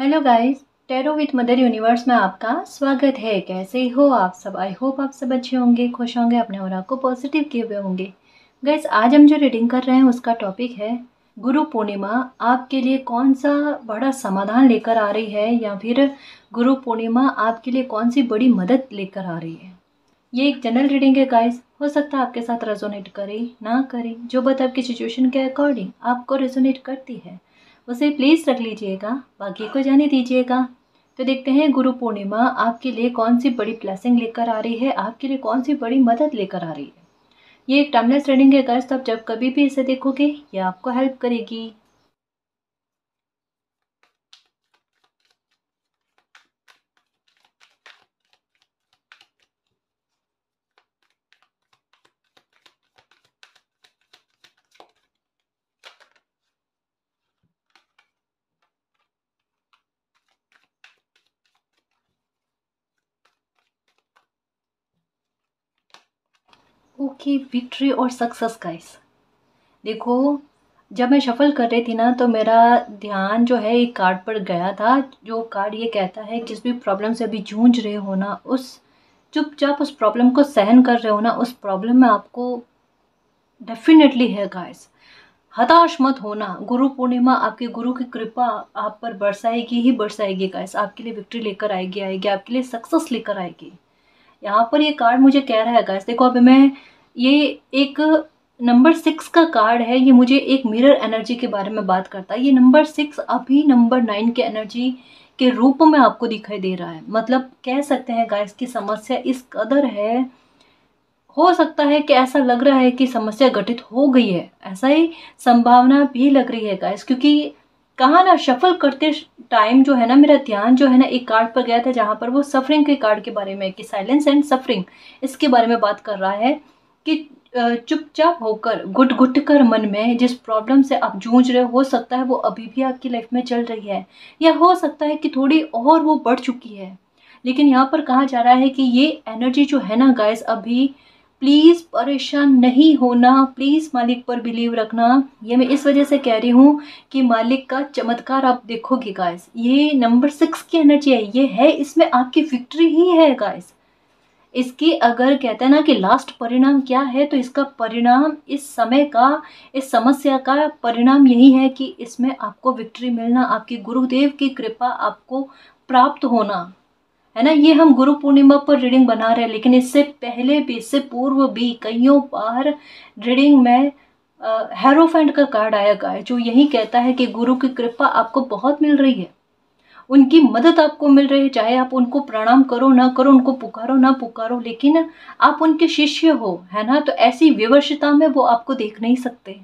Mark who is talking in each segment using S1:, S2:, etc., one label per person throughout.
S1: Hello guys tarot with mother universe में आपका स्वागत है। कैसे हो आप सब? आई होप आप सब अच्छे होंगे, खुश होंगे, अपने और आपको पॉजिटिव किए हुए होंगे। गाइस आज हम जो रीडिंग कर रहे हैं, उसका टॉपिक है गुरु पूर्णिमा। आपके लिए कौन सा बड़ा समाधान लेकर आ रही है, या फिर गुरु पूर्णिमा आपके लिए कौन सी बड़ी मदद लेकर आ रही है? ये एक जनरल रीडिंग है गाइस हो सकता है आपके साथ रेजोनेट करे, ना करे। जो बात आपकी सिचुएशन के अकॉर्डिंग आपको रेजोनेट करती है। उसे प्लीज़ रख लीजिएगा, बाकी को जाने दीजिएगा। तो देखते हैं, गुरु पूर्णिमा आपके लिए कौन सी बड़ी ब्लेसिंग लेकर आ रही है, आपके लिए कौन सी बड़ी मदद लेकर आ रही है। ये एक टाइमलेस रीडिंग है गर्स तो आप जब कभी भी इसे देखोगे, ये आपको हेल्प करेगी। ओके विक्ट्री और सक्सेस गाइस देखो, जब मैं शफल कर रही थी ना तो मेरा ध्यान जो है एक कार्ड पर गया था। जो कार्ड ये कहता है, जिस भी प्रॉब्लम से अभी जूझ रहे हो ना, उस चुपचाप उस प्रॉब्लम को सहन कर रहे हो ना, उस प्रॉब्लम में आपको डेफिनेटली है गाइस हताश मत होना। गुरु पूर्णिमा आपके गुरु की कृपा आप पर बरसाएगी ही बरसाएगी गाइस आपके लिए विक्ट्री लेकर आएगी आएगी. आपके लिए सक्सेस लेकर आएगी। यहाँ पर ये कार्ड मुझे कह रहा है गाइस देखो, अभी मैं ये एक नंबर सिक्स का कार्ड है, ये मुझे एक मिरर एनर्जी के बारे में बात करता है। ये नंबर सिक्स अभी नंबर नाइन के एनर्जी के रूप में आपको दिखाई दे रहा है। मतलब कह सकते हैं गाइस की समस्या इस कदर है, हो सकता है कि ऐसा लग रहा है कि समस्या घटित हो गई है। ऐसा ही संभावना भी लग रही है गाइस क्योंकि कहा ना शफल करते टाइम जो है ना, मेरा ध्यान जो है ना एक कार्ड पर गया था जहाँ पर वो सफरिंग के कार्ड के बारे में कि साइलेंस एंड सफरिंग इसके बारे में बात कर रहा है। कि चुपचाप होकर घुट घुट कर मन में जिस प्रॉब्लम से आप जूझ रहे हो सकता है वो अभी भी आपकी लाइफ में चल रही है। या हो सकता है कि थोड़ी और वो बढ़ चुकी है। लेकिन यहाँ पर कहा जा रहा है कि ये एनर्जी जो है ना गाइस अभी प्लीज़ परेशान नहीं होना प्लीज़ मालिक पर बिलीव रखना। ये मैं इस वजह से कह रही हूँ कि मालिक का चमत्कार आप देखोगे गाइस ये नंबर सिक्स की एनर्जी है, ये है, इसमें आपकी विक्ट्री ही है गाइस इसकी अगर कहते हैं ना कि लास्ट परिणाम क्या है तो इसका परिणाम इस समय का, इस समस्या का परिणाम यही है कि इसमें आपको विक्ट्री मिलना, आपके गुरुदेव की कृपा आपको प्राप्त होना। है ना? ये हम गुरु पूर्णिमा पर रीडिंग बना रहे हैं, लेकिन इससे पहले भी, इससे पूर्व भी कईयों बार रीडिंग में हेरोफेंट का कार्ड आया है जो यही कहता है कि गुरु की कृपा आपको बहुत मिल रही है। उनकी मदद आपको मिल रही है, चाहे आप उनको प्रणाम करो, ना करो, उनको पुकारो, ना पुकारो, लेकिन आप उनके शिष्य हो, है ना? तो ऐसी विवशता में वो आपको देख नहीं सकते।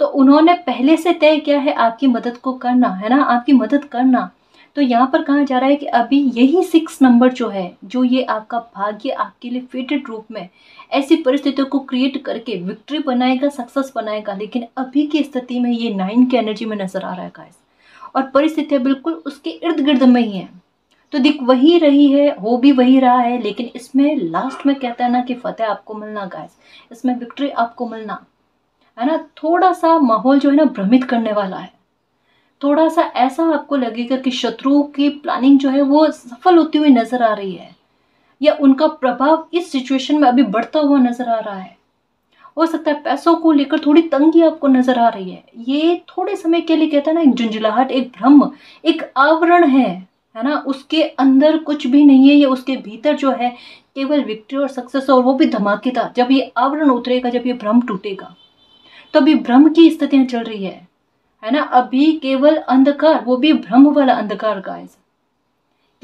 S1: तो उन्होंने पहले से तय किया है आपकी मदद को करना, है ना? आपकी मदद करना। तो यहाँ पर कहा जा रहा है कि अभी यही सिक्स नंबर जो है, जो ये आपका भाग्य आपके लिए फेटेड रूप में ऐसी परिस्थितियों को क्रिएट करके विक्ट्री बनाएगा सक्सेस बनाएगा, लेकिन अभी की स्थिति में ये नाइन की एनर्जी में नज़र आ रहा है गाइस और परिस्थितियाँ बिल्कुल उसके इर्द गिर्द में ही है। तो दिख वही रही है, हो भी वही रहा है, लेकिन इसमें लास्ट में कहता है ना कि फतेह आपको मिलना गाइस इसमें विक्ट्री आपको मिलना। है ना? थोड़ा सा माहौल जो है ना भ्रमित करने वाला है। थोड़ा सा ऐसा आपको लगेगा कि शत्रुओं की प्लानिंग जो है वो सफल होती हुई नज़र आ रही है। या उनका प्रभाव इस सिचुएशन में अभी बढ़ता हुआ नज़र आ रहा है। हो सकता है पैसों को लेकर थोड़ी तंगी आपको नज़र आ रही है। ये थोड़े समय के लिए कहता है ना, एक झुंझुलाहट, एक भ्रम, एक आवरण है है ना? उसके अंदर कुछ भी नहीं है, ये उसके भीतर जो है, केवल विक्ट्री और सक्सेस और वो भी धमाकेदार। जब ये आवरण उतरेगा, जब ये भ्रम टूटेगा तो अभी भ्रम की स्थितियाँ चल रही है है ना? अभी केवल अंधकार, वो भी भ्रम वाला अंधकार गाइस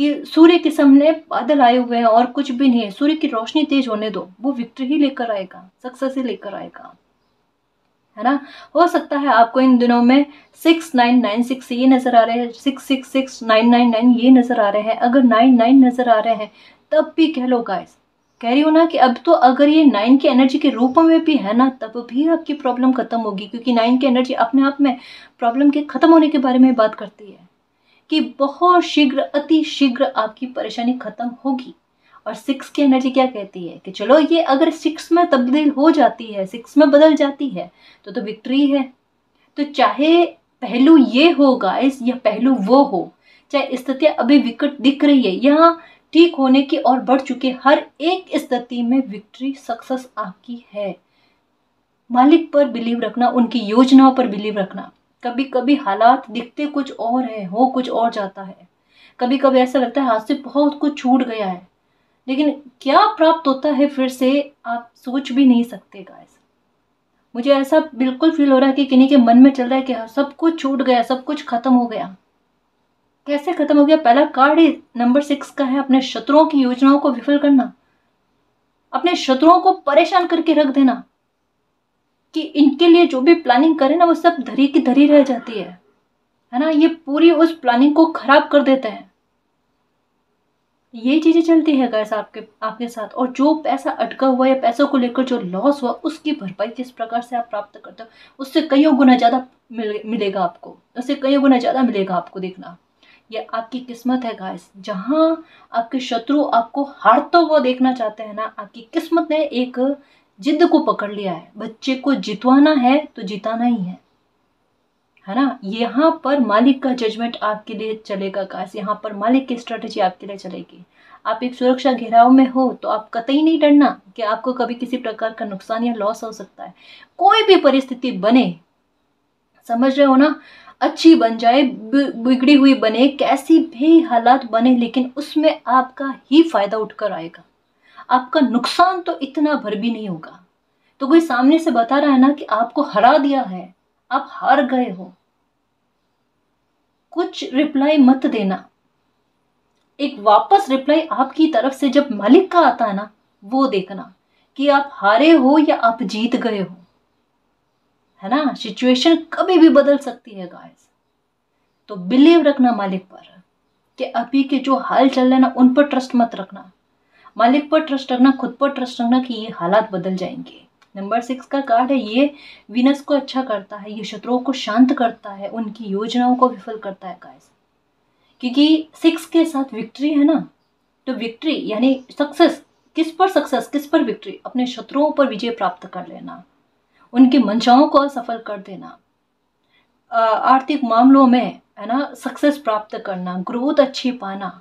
S1: कि सूर्य के सामने बादल आए हुए हैं और कुछ भी नहीं है। सूर्य की रोशनी तेज होने दो, वो विक्ट्री ही लेकर आएगा सक्सेस ही लेकर आएगा। है ना? हो सकता है आपको इन दिनों में सिक्स नाइन नाइन सिक्स ये नज़र आ रहे हैं six six six nine nine nine ये नज़र आ रहे हैं। अगर नाइन नाइन नज़र आ रहे हैं, तब भी कह लो गाइस कह रही हो ना कि अब तो अगर ये नाइन की एनर्जी के रूप में भी है ना, तब भी आपकी प्रॉब्लम खत्म होगी, क्योंकि नाइन की एनर्जी अपने आप में प्रॉब्लम के खत्म होने के बारे में बात करती है। कि बहुत शीघ्र, अति शीघ्र आपकी परेशानी खत्म होगी। और सिक्स की एनर्जी क्या कहती है? कि चलो ये अगर सिक्स में तब्दील हो जाती है सिक्स में बदल जाती है तो तो विक्ट्री है। तो चाहे पहलू ये हो गाइस या पहलू वो हो, चाहे स्थितियाँ अभी विकट दिख रही है या ठीक होने की और बढ़ चुके हर एक स्थिति में विक्ट्री सक्सेस आपकी है। मालिक पर बिलीव रखना, उनकी योजनाओं पर बिलीव रखना। कभी कभी हालात दिखते कुछ और है हो कुछ और जाता है। कभी कभी ऐसा लगता है हाथ से बहुत कुछ छूट गया है। लेकिन क्या प्राप्त होता है फिर से आप सोच भी नहीं सकते गाइस मुझे ऐसा बिल्कुल फील हो रहा है कि किन्हीं के मन में चल रहा है कि हाँ, सब कुछ छूट गया सब कुछ खत्म हो गया। कैसे खत्म हो गया? पहला कार्ड ही नंबर सिक्स का है अपने शत्रुओं की योजनाओं को विफल करना। अपने शत्रुओं को परेशान करके रख देना। कि इनके लिए जो भी प्लानिंग करें ना वो सब धरी की धरी रह जाती है। है ना? ये पूरी उस प्लानिंग को खराब कर देते हैं। ये चीज़ें चलती है गैस आपके आपके साथ। और जो पैसा अटका हुआ या पैसों को लेकर जो लॉस हुआ उसकी भरपाई किस प्रकार से आप प्राप्त करते हो उससे कईयों गुना ज़्यादा मिल, मिलेगा आपको। उससे कईयों गुना ज़्यादा मिलेगा आपको देखना। ये आपकी किस्मत है गैस जहाँ आपके शत्रु आपको हारते हुआ देखना चाहते हैं ना आपकी किस्मत ने एक जिद को पकड़ लिया है। बच्चे को जितवाना है तो जिताना ही है। है ना? यहाँ पर मालिक का जजमेंट आपके लिए चलेगा, काश यहाँ पर मालिक की स्ट्रेटेजी आपके लिए चलेगी। आप एक सुरक्षा घेराव में हो तो आप कतई नहीं डरना कि आपको कभी किसी प्रकार का नुकसान या लॉस हो सकता है। कोई भी परिस्थिति बने, समझ रहे हो ना? अच्छी बन जाए बिगड़ी हुई बने, कैसी भी हालात बने, लेकिन उसमें आपका ही फ़ायदा उठकर आएगा। आपका नुकसान तो इतना भर भी नहीं होगा। तो कोई सामने से बता रहा है ना कि आपको हरा दिया है, आप हार गए हो। कुछ रिप्लाई मत देना। एक वापस रिप्लाई आपकी तरफ़ से जब मालिक का आता है ना, वो देखना कि आप हारे हो या आप जीत गए हो। है ना? सिचुएशन कभी भी बदल सकती है गाइस तो बिलीव रखना मालिक पर कि अभी के जो हाल चल रहे ना, उन पर ट्रस्ट मत रखना। मालिक पर ट्रस्ट रखना, खुद पर ट्रस्ट रखना कि ये हालात बदल जाएँगे। नंबर सिक्स का कार्ड है, ये विनस को अच्छा करता है, ये शत्रुओं को शांत करता है, उनकी योजनाओं को विफल करता है गाइस क्योंकि सिक्स के साथ विक्ट्री है ना तो विक्ट्री यानी सक्सेस किस पर सक्सेस किस पर विक्ट्री अपने शत्रुओं पर विजय प्राप्त कर लेना, उनकी मंशाओं को असफल कर देना आर्थिक मामलों में, है ना सक्सेस प्राप्त करना ग्रोथ अच्छी पाना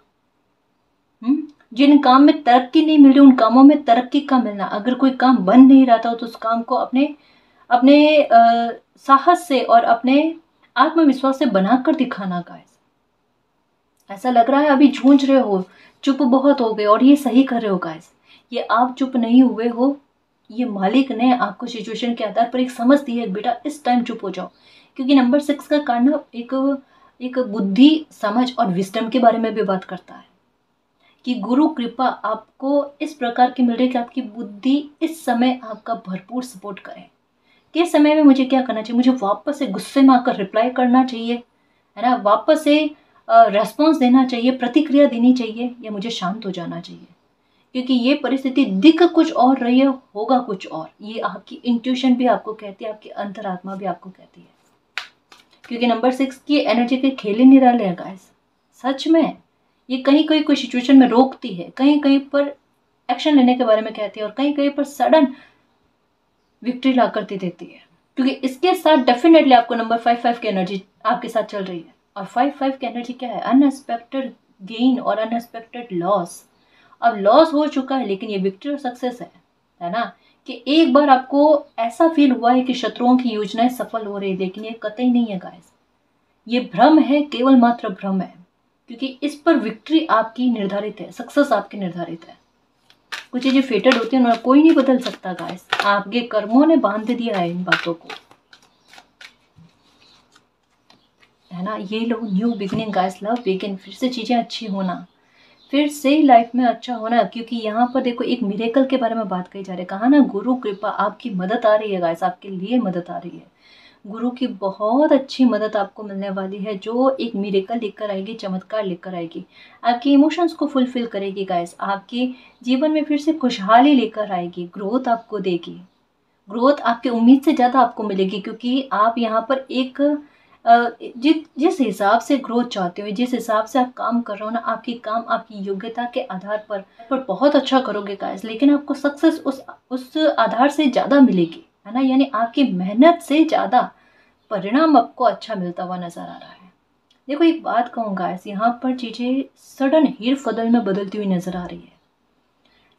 S1: हम्म? जिन काम में तरक्की नहीं मिल रही उन कामों में तरक्की का मिलना। अगर कोई काम बन नहीं रहा था तो उस काम को अपने अपने आ, साहस से और अपने आत्मविश्वास से बनाकर दिखाना गाइस ऐसा लग रहा है अभी झूंझ रहे हो चुप बहुत हो गए और ये सही कर रहे हो गाइस ये आप चुप नहीं हुए हो ये मालिक ने आपको सिचुएशन के आधार पर एक समझ दी है बेटा इस टाइम चुप हो जाओ। क्योंकि नंबर सिक्स का कारण एक एक बुद्धि समझ और विस्टम के बारे में भी बात करता है। कि गुरु कृपा आपको इस प्रकार की मिल रही है कि आपकी बुद्धि इस समय आपका भरपूर सपोर्ट करे। कि समय में मुझे क्या करना चाहिए? मुझे वापस से गुस्से में आकर रिप्लाई करना चाहिए, है ना? वापस से रेस्पॉन्स देना चाहिए, प्रतिक्रिया देनी चाहिए, या मुझे शांत हो जाना चाहिए। क्योंकि ये परिस्थिति दिख कुछ और रही है, होगा कुछ और। ये आपकी इंट्यूशन भी आपको कहती है, आपकी अंतरात्मा भी आपको कहती है। क्योंकि नंबर सिक्स की एनर्जी के खेल ही निराले हैं गाइस सच में। ये कहीं कहीं कोई सिचुएशन में रोकती है, कहीं कहीं पर एक्शन लेने के बारे में कहती है और कहीं कहीं पर सडन विक्ट्री ला कर देती है। क्योंकि इसके साथ डेफिनेटली आपको नंबर फाइव फाइव की एनर्जी आपके साथ चल रही है। और फाइव फाइव की एनर्जी क्या है? अनएक्सपेक्टेड गेन और अनएक्सपेक्टेड लॉस अब लॉस हो चुका है, लेकिन ये विक्ट्री और सक्सेस है है ना? कि एक बार आपको ऐसा फील हुआ है कि शत्रुओं की योजनाएँ सफल हो रही है, लेकिन ये कतई नहीं है गाइस ये भ्रम है, केवल मात्र भ्रम है। क्योंकि इस पर विक्ट्री आपकी निर्धारित है सक्सेस आपकी निर्धारित है। कुछ चीज़ें फेटेड होती हैं कोई नहीं बदल सकता गाइस आपके कर्मों ने बाँध दिया है इन बातों को। है ना? ये लो new beginning guys love begin फिर से चीज़ें अच्छी होना। फिर से लाइफ में अच्छा होना, क्योंकि यहाँ पर देखो, एक मिरेकल के बारे में बात कही जा रही है। कहा ना, गुरु, कृपा आपकी मदद आ रही है गाइस आपके लिए मदद आ रही है। गुरु की बहुत अच्छी मदद आपको मिलने वाली है, जो एक मिरेकल लेकर आएगी, चमत्कार लेकर आएगी। आपके इमोशंस को फुलफिल करेगी गाइस आपके जीवन में फिर से खुशहाली लेकर आएगी ग्रोथ आपको देगी। ग्रोथ आपके उम्मीद से ज़्यादा आपको मिलेगी, क्योंकि आप यहाँ पर एक जिस जिस हिसाब से ग्रोथ चाहते हो, जिस हिसाब से आप काम कर रहे हो ना, आपकी काम आपकी योग्यता के आधार पर पर बहुत अच्छा करोगे गाइस लेकिन आपको सक्सेस उस उस आधार से ज़्यादा मिलेगी। है ना? यानी आपकी मेहनत से ज़्यादा परिणाम आपको अच्छा मिलता हुआ नज़र आ रहा है। देखो, एक बात कहूँगा यहाँ पर चीज़ें सडन हीर फदल में बदलती हुई नज़र आ रही है।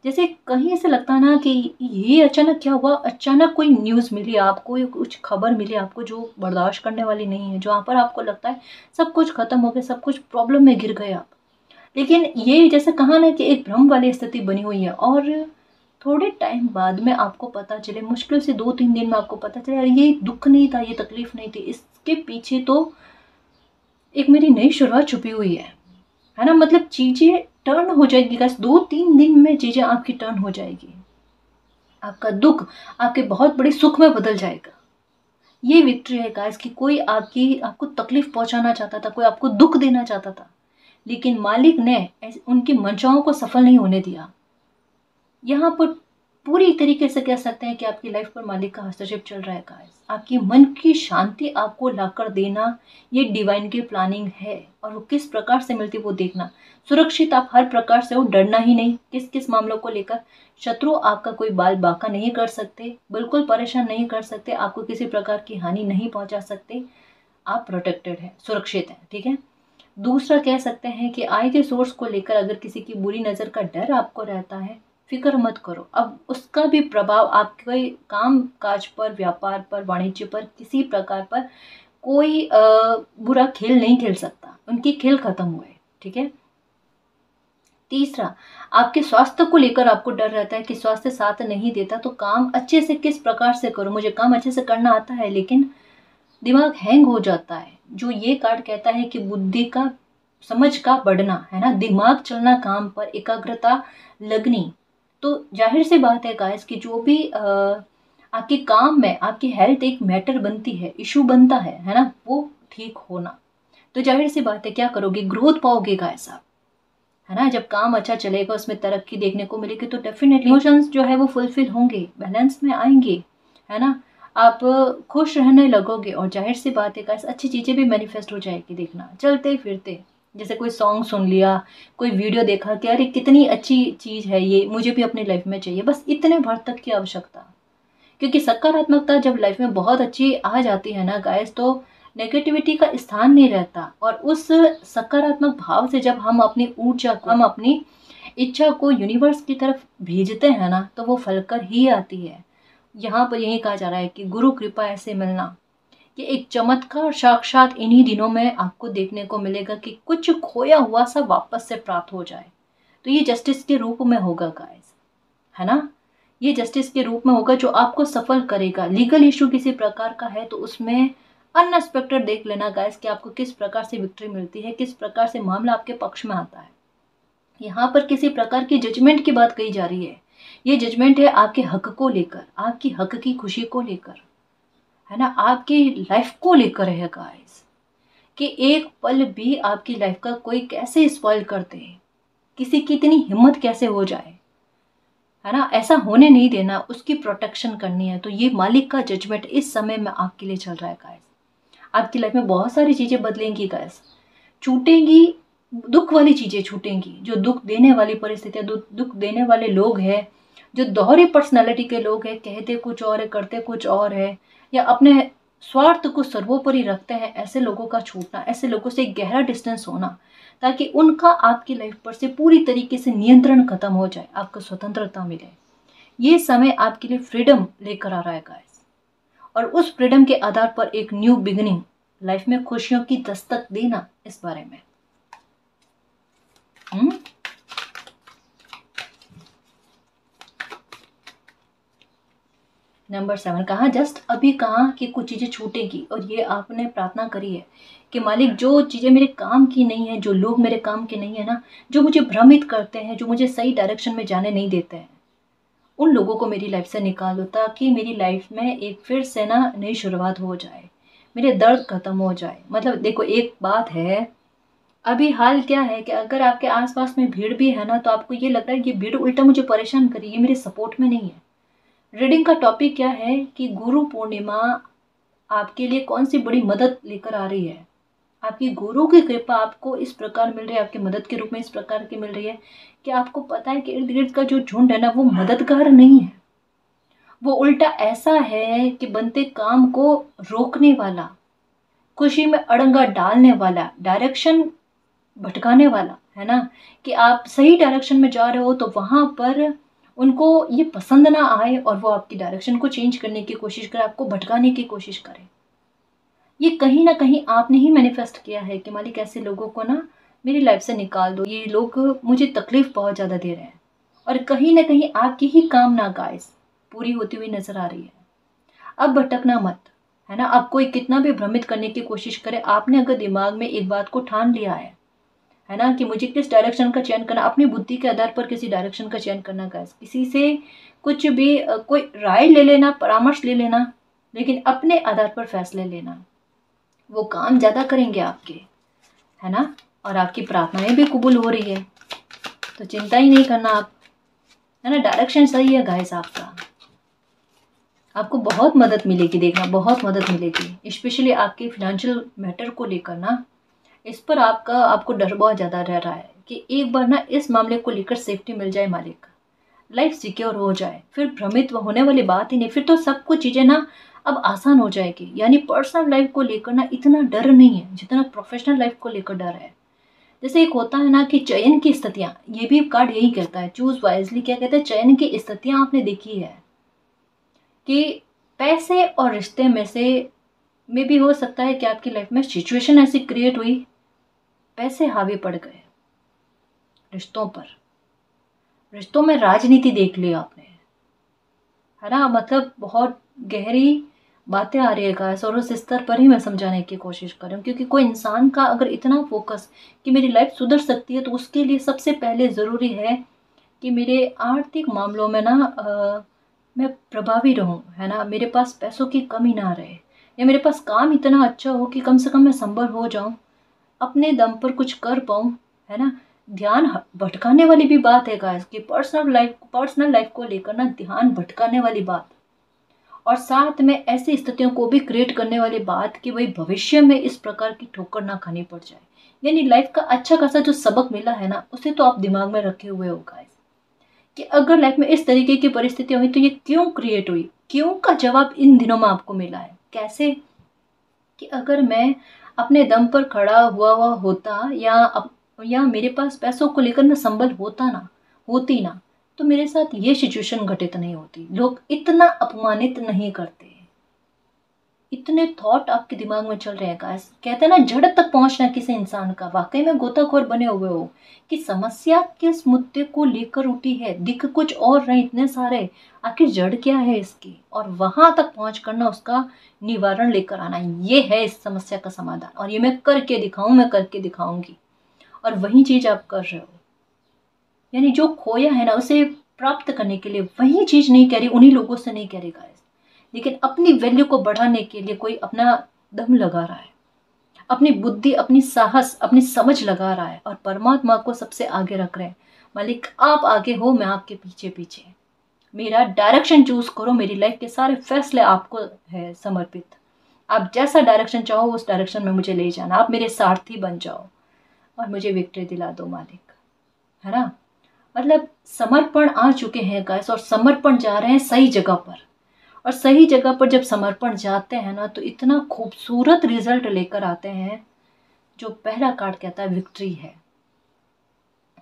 S1: जैसे कहीं से लगता ना कि ये अचानक क्या हुआ? अचानक कोई न्यूज़ मिली आपको कुछ खबर मिली आपको जो बर्दाश्त करने वाली नहीं है, जहाँ पर आपको लगता है सब कुछ ख़त्म हो गया, सब कुछ प्रॉब्लम में गिर गए आप। लेकिन ये जैसे कहा ना कि एक भ्रम वाली स्थिति बनी हुई है और थोड़े टाइम बाद में आपको पता चले, मुश्किल से दो तीन दिन में आपको पता चले, अरे ये दुख नहीं था, ये तकलीफ़ नहीं थी। इसके पीछे तो एक मेरी नई शुरुआत छुपी हुई है। है ना? मतलब चीज़ें टर्न हो जाएगी गाइस दो तीन दिन में चीज़ें आपकी टर्न हो जाएगी। आपका दुख आपके बहुत बड़े सुख में बदल जाएगा। ये विक्ट्री है गाइस कि कोई आपकी, आपको तकलीफ़ पहुंचाना चाहता था, कोई आपको दुख देना चाहता था, लेकिन मालिक ने उनकी मंशाओं को सफल नहीं होने दिया। यहाँ पर पूरी तरीके से कह सकते हैं कि आपकी लाइफ पर मालिक का हस्तक्षेप चल रहा है गाइस आपकी मन की शांति आपको लाकर देना, ये डिवाइन की प्लानिंग है और वो किस प्रकार से मिलती वो देखना। सुरक्षित आप हर प्रकार से हो, डरना ही नहीं। किस किस मामलों को लेकर शत्रु आपका कोई बाल बाका नहीं कर सकते, बिल्कुल परेशान नहीं कर सकते, आपको किसी प्रकार की हानि नहीं पहुँचा सकते। आप प्रोटेक्टेड है, सुरक्षित है, ठीक है? दूसरा कह सकते हैं कि आय के सोर्स को लेकर अगर किसी की बुरी नज़र का डर आपको रहता है फ़िक्र मत करो। अब उसका भी प्रभाव आपके काम काज पर, व्यापार पर, वाणिज्य पर, किसी प्रकार पर कोई बुरा खेल नहीं खेल सकता। उनकी खेल खत्म हुए, ठीक है? तीसरा, आपके स्वास्थ्य को लेकर आपको डर रहता है कि स्वास्थ्य साथ नहीं देता तो काम अच्छे से किस प्रकार से करो? मुझे काम अच्छे से करना आता है, लेकिन दिमाग हैंग हो जाता है। जो ये कार्ड कहता है कि बुद्धि का, समझ का बढ़ना, है ना? दिमाग चलना काम पर, एकाग्रता, लगनी। तो ज़ाहिर सी बात है गाइस कि जो भी आपके काम में, आपकी हेल्थ एक मैटर बनती है इशू बनता है है ना? वो ठीक होना। तो ज़ाहिर सी बात है, क्या करोगे? ग्रोथ पाओगे गाइस आप। है ना? जब काम अच्छा चलेगा, उसमें तरक्की देखने को मिलेगी तो डेफिनेटली इमोशंस जो है, वो फुलफिल होंगे बैलेंस में आएँगे, है ना? आप खुश रहने लगोगे, और ज़ाहिर सी बात है गाइस अच्छी चीज़ें भी मैनिफेस्ट हो जाएगी देखना। चलते फिरते। जैसे कोई सॉन्ग सुन लिया, कोई वीडियो देखा कि अरे कितनी अच्छी चीज़ है ये, मुझे भी अपनी लाइफ में चाहिए। बस इतने भर तक की आवश्यकता। क्योंकि सकारात्मकता जब लाइफ में बहुत अच्छी आ जाती है ना गाइस तो नेगेटिविटी का स्थान नहीं रहता। और उस सकारात्मक भाव से जब हम अपनी ऊर्जा को, हम अपनी इच्छा को यूनिवर्स की तरफ़ भेजते हैं ना तो वो फलकर ही आती है। यहाँ पर यही कहा जा रहा है कि गुरु कृपा ऐसे मिलना। कि एक चमत्कार साक्षात इन्हीं दिनों में आपको देखने को मिलेगा कि कुछ खोया हुआ सा वापस से प्राप्त हो जाए। तो ये जस्टिस के रूप में होगा गाइस है ना? ये जस्टिस के रूप में होगा जो आपको सफल करेगा। लीगल इशू किसी प्रकार का है तो उसमें अनएक्सपेक्टेड देख लेना गाइस कि आपको किस प्रकार से विक्ट्री मिलती है, किस प्रकार से मामला आपके पक्ष में आता है। यहाँ पर किसी प्रकार की जजमेंट की बात कही जा रही है। ये जजमेंट है आपके हक को लेकर, आपकी हक की खुशी को लेकर। है ना, आपकी लाइफ को लेकर है गाइस कि एक पल भी आपकी लाइफ का कोई कैसे स्पॉइल करते दे किसी की इतनी हिम्मत कैसे हो जाए? है ना, ऐसा होने नहीं देना, उसकी प्रोटेक्शन करनी है। तो ये मालिक का जजमेंट इस समय में आपके लिए चल रहा है गाइस आपकी लाइफ में बहुत सारी चीज़ें बदलेंगी गाइस छूटेंगी, दुख वाली चीज़ें छूटेंगी। जो दुख देने वाली परिस्थितियाँ दुख देने वाले लोग हैं, जो दोहरी पर्सनैलिटी के लोग हैं, कहते कुछ और है, करते कुछ और है या अपने स्वार्थ को सर्वोपरि रखते हैं ऐसे लोगों का छूटना, ऐसे लोगों से गहरा डिस्टेंस होना, ताकि उनका आपकी लाइफ पर से पूरी तरीके से नियंत्रण खत्म हो जाए, आपको स्वतंत्रता मिले। ये समय आपके लिए फ्रीडम लेकर आ रहा है गाइस और उस फ्रीडम के आधार पर एक न्यू बिगनिंग लाइफ में खुशियों की दस्तक देना इस बारे में हुँ? हम्म? नंबर सेवन कहा, जस्ट अभी कहा कि कुछ चीज़ें छूटेगी और ये आपने प्रार्थना करी है कि मालिक, जो चीज़ें मेरे काम की नहीं है, जो लोग मेरे काम के नहीं है ना, जो मुझे भ्रमित करते हैं, जो मुझे सही डायरेक्शन में जाने नहीं देते हैं, उन लोगों को मेरी लाइफ से निकाल ताकि मेरी लाइफ में एक फिर से ना नई शुरुआत हो जाए, मेरे दर्द ख़त्म हो जाए। मतलब देखो, एक बात है, अभी हाल क्या है कि अगर आपके आसपास में भीड़ भी है ना तो आपको ये लगता है कि भीड़ उल्टा मुझे परेशान करी ये मेरे सपोर्ट में नहीं है। रीडिंग का टॉपिक क्या है कि गुरु पूर्णिमा आपके लिए कौन सी बड़ी मदद लेकर आ रही है? आपकी गुरु की कृपा आपको इस प्रकार मिल रही है, आपकी मदद के रूप में इस प्रकार की मिल रही है कि आपको पता है कि इर्द गिर्द का जो झुंड है ना, वो मददगार नहीं है। वो उल्टा ऐसा है कि बनते काम को रोकने वाला, खुशी में अड़ंगा डालने वाला डायरेक्शन भटकाने वाला, है ना? कि आप सही डायरेक्शन में जा रहे हो तो वहाँ पर उनको ये पसंद ना आए और वो आपकी डायरेक्शन को चेंज करने की कोशिश करे, आपको भटकाने की कोशिश करे। ये कहीं ना कहीं आपने ही मैनिफेस्ट किया है कि मालिक ऐसे लोगों को ना मेरी लाइफ से निकाल दो। ये लोग मुझे तकलीफ़ बहुत ज़्यादा दे रहे हैं। और कहीं ना कहीं आपकी ही कामना गाइस पूरी होती हुई नज़र आ रही है। अब भटकना मत, है ना? आप कोई कितना भी भ्रमित करने की कोशिश करे, आपने अगर दिमाग में एक बात को ठान लिया है है ना, कि मुझे किस डायरेक्शन का चयन करना, अपनी बुद्धि के आधार पर किसी डायरेक्शन का चयन करना गाइस किसी से कुछ भी कोई राय ले लेना, परामर्श ले लेना, लेकिन अपने आधार पर फैसले लेना। वो काम ज़्यादा करेंगे आपके, है ना? और आपकी प्रार्थनाएँ भी कबूल हो रही है। तो चिंता ही नहीं करना आप, है ना? डायरेक्शन सही है गाइस आपका। आपको बहुत मदद मिलेगी, देखना, बहुत मदद मिलेगी। स्पेशली आपके फिनेंशियल मैटर को लेकर ना। इस पर आपका, आपको डर बहुत ज़्यादा रह रहा है कि एक बार ना इस मामले को लेकर सेफ्टी मिल जाए मालिक। का लाइफ सिक्योर हो जाए, फिर भ्रमित होने वाली बात ही नहीं, फिर तो सब कुछ चीज़ें ना अब आसान हो जाएगी। यानी पर्सनल लाइफ को लेकर ना इतना डर नहीं है, जितना प्रोफेशनल लाइफ को लेकर डर है। जैसे एक होता है ना कि चयन की स्थितियाँ, ये भी कार्ड यही कहता है चूज़ वाइजली क्या कहते हैं, चयन की स्थितियाँ आपने देखी है कि पैसे और रिश्ते में से, में भी हो सकता है कि आपकी लाइफ में सिचुएशन ऐसी क्रिएट हुई पैसे हावी पड़ गए रिश्तों पर। रिश्तों में राजनीति देख ली आपने। है ना? मतलब बहुत गहरी बातें आ रही है गाइस और उस स्तर पर ही मैं समझाने की कोशिश कर रही हूँ क्योंकि कोई इंसान का अगर इतना फोकस कि मेरी लाइफ सुधर सकती है तो उसके लिए सबसे पहले ज़रूरी है कि मेरे आर्थिक मामलों में ना आ, मैं प्रभावी रहूँ है ना? मेरे पास पैसों की कमी ना रहे या मेरे पास काम इतना अच्छा हो कि कम से कम मैं संभल हो जाऊँ अपने दम पर कुछ कर पाऊँ, है ना? ध्यान भटकाने वाली भी बात है गाइस कि पर्सनल लाइफ पर्सनल लाइफ को लेकर ना ध्यान भटकाने वाली बात। और साथ में ऐसी स्थितियों को भी क्रिएट करने वाली बात कि वही भविष्य में इस प्रकार की ठोकर ना खानी पड़ जाए। यानी लाइफ का अच्छा खासा जो सबक मिला है ना, उसे तो आप दिमाग में रखे हुए हो गाइस कि अगर लाइफ में इस तरीके की परिस्थितियाँ हुई तो ये क्यों क्रिएट हुई? क्यों का जवाब इन दिनों में आपको मिला है? कैसे? कि अगर मैं अपने दम पर खड़ा हुआ हुआ होता या या मेरे पास पैसों को लेकर मैं संबल होता ना, होती ना तो मेरे साथ ये सिचुएशन घटित नहीं होती। लोग इतना अपमानित नहीं करते। इतने थॉट आपके दिमाग में चल रहे हैं गाइस कहते हैं ना, जड़ तक पहुँचना किसी इंसान का। वाकई में गोताखोर बने हुए हो कि समस्या किस मुद्दे को लेकर उठी है? दिख कुछ और रहे इतने सारे। आखिर जड़ क्या है इसकी? और वहाँ तक पहुँच करना उसका निवारण लेकर आना, ये है इस समस्या का समाधान। और ये मैं करके दिखाऊँ, मैं करके दिखाऊँगी। और वही चीज़ आप कर रहे हो। यानी जो खोया है ना, उसे प्राप्त करने के लिए वही चीज़ नहीं कह रही, उन्हीं लोगों से नहीं कह रही लेकिन अपनी वैल्यू को बढ़ाने के लिए कोई अपना दम लगा रहा है। अपनी बुद्धि, अपनी साहस, अपनी समझ लगा रहा है और परमात्मा को सबसे आगे रख रहे हैं। मालिक, आप आगे हो, मैं आपके पीछे पीछे मेरा डायरेक्शन चूज़ करो, मेरी लाइफ के सारे फैसले आपको है समर्पित। आप जैसा डायरेक्शन चाहो, उस डायरेक्शन में मुझे ले जाना। आप मेरे सारथी बन जाओ और मुझे विक्ट्री दिला दो मालिक। है ना? मतलब समर्पण आ चुके हैं गैस और समर्पण जा रहे हैं सही जगह पर। और सही जगह पर जब समर्पण जाते हैं ना तो इतना खूबसूरत रिज़ल्ट लेकर आते हैं, जो पहला कार्ड कहता है विक्ट्री है।